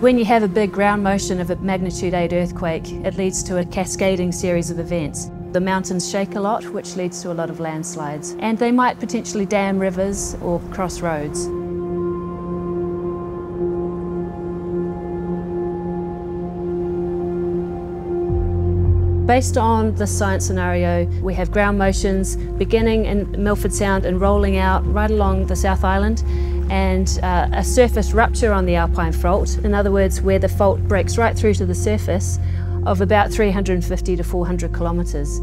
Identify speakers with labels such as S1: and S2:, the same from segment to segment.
S1: When you have a big ground motion of a magnitude 8 earthquake, it leads to a cascading series of events. The mountains shake a lot, which leads to a lot of landslides, and they might potentially dam rivers or cross roads. Based on the science scenario, we have ground motions beginning in Milford Sound and rolling out right along the South Island and uh, a surface rupture on the Alpine Fault, in other words where the fault breaks right through to the surface of about 350 to 400 kilometres.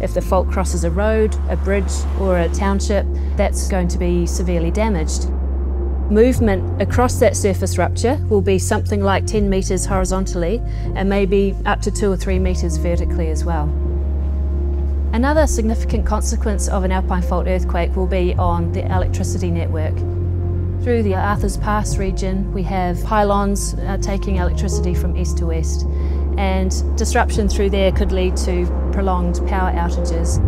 S1: If the fault crosses a road, a bridge or a township, that's going to be severely damaged. Movement across that surface rupture will be something like 10 metres horizontally and maybe up to 2 or 3 metres vertically as well. Another significant consequence of an alpine fault earthquake will be on the electricity network. Through the Arthurs Pass region we have pylons uh, taking electricity from east to west and disruption through there could lead to prolonged power outages.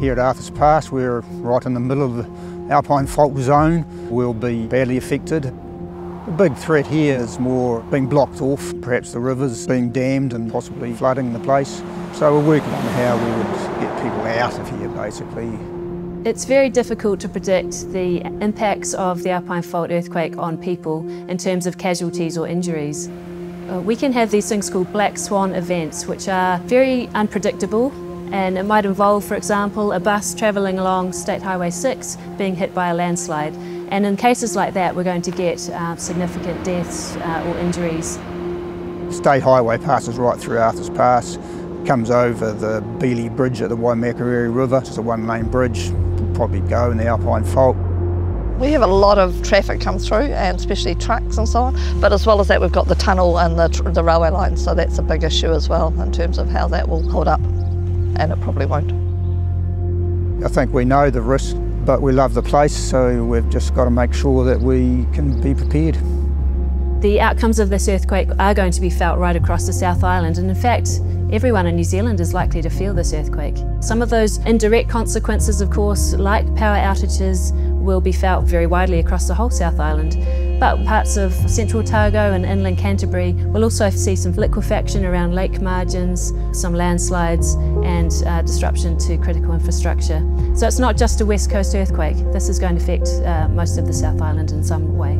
S2: Here at Arthurs Pass, we're right in the middle of the Alpine Fault Zone. We'll be badly affected. The big threat here is more being blocked off, perhaps the rivers being dammed and possibly flooding the place. So we're working on how we would get people out of here basically.
S1: It's very difficult to predict the impacts of the Alpine Fault earthquake on people in terms of casualties or injuries. Uh, we can have these things called black swan events, which are very unpredictable and it might involve, for example, a bus travelling along State Highway 6 being hit by a landslide. And in cases like that, we're going to get uh, significant deaths uh, or injuries.
S2: State Highway passes right through Arthurs Pass, comes over the Bealey Bridge at the Waimakariri River, it's a one-lane bridge, probably go in the Alpine Fault.
S3: We have a lot of traffic come through, and especially trucks and so on. But as well as that, we've got the tunnel and the, the railway line, so that's a big issue as well in terms of how that will hold up and it probably won't.
S2: I think we know the risk, but we love the place, so we've just got to make sure that we can be prepared.
S1: The outcomes of this earthquake are going to be felt right across the South Island, and in fact, everyone in New Zealand is likely to feel this earthquake. Some of those indirect consequences, of course, like power outages, will be felt very widely across the whole South Island. But parts of central Otago and inland Canterbury will also see some liquefaction around lake margins, some landslides and uh, disruption to critical infrastructure. So it's not just a west coast earthquake, this is going to affect uh, most of the South Island in some way.